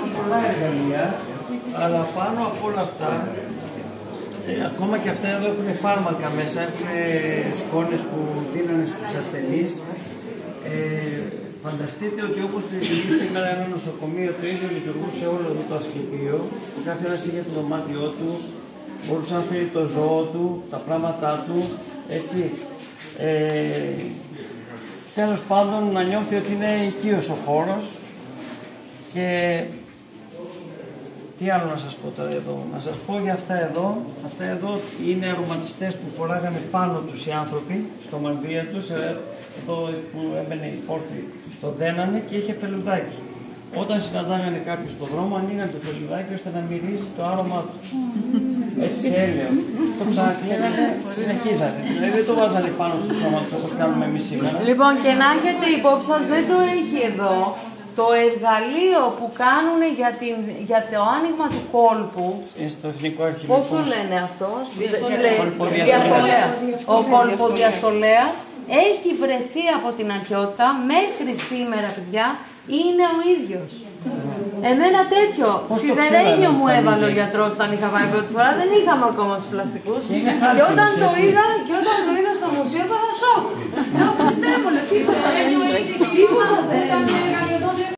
υπάρχουν πολλά εργαλεία, αλλά πάνω από όλα αυτά, ε, ακόμα και αυτά εδώ έχουν φάρμακα μέσα, έχουν σκόνες που δίνανε στους ασθενείς. Ε, φανταστείτε ότι όπως λειτουργεί σήμερα ένα νοσοκομείο, το ίδιο λειτουργούσε όλο το Ασκληπείο. Κάθε ένας είχε το δωμάτιό του, μπορούσε να φέρει το ζώο του, τα πράγματά του, έτσι. Ε, τέλος πάντων να νιώθει ότι είναι οικείος ο χώρος και τι άλλο να σας πω τώρα εδώ; Να σας πω για αυτά εδώ. Αυτά εδώ είναι αρωματιστές που φοράγανε πάνω τους οι άνθρωποι, στο μανδύα τους, ε, εδώ που έμπαινε η πόρτη, το δένανε και είχε φελουδάκι. Όταν συναντάγανε κάποιο στον δρόμο, ανοίγανε το φελουδάκι ώστε να μυρίζει το άρωμά του. Έτσι έλαιο. Το ξανακλείνανε, συνεχίζανε. Δηλαδή δεν το βάζανε πάνω στο σώμα του όπως κάνουμε εμείς σήμερα. Λοιπόν, και να έχετε υπόψη σας, δεν το έχει εδώ. Το εργαλείο που κάνουν για, την, για το άνοιγμα του κόλπου, Είναι στο εθνικό αρχείο. πώς το λένε αυτός, Κολποδιαστολέας. ο κολποδιαστολέας έχει βρεθεί από την αρχαιότητα μέχρι σήμερα, παιδιά, είναι ο ίδιος. Εμένα τέτοιο Πώς το σιδερένιο ξέρανε μου ότι θα έβαλε ο είναι γιατρός όταν είχα πάει πρώτη φορά. Δεν είχαμε ακόμα τους πλαστικούς. είναι Και χάρτινος, όταν το έτσι. είδα, και όταν το είδα στο μουσείο, έπαθα σοκ. Λέω, πιστεύω, λέω, τίποτα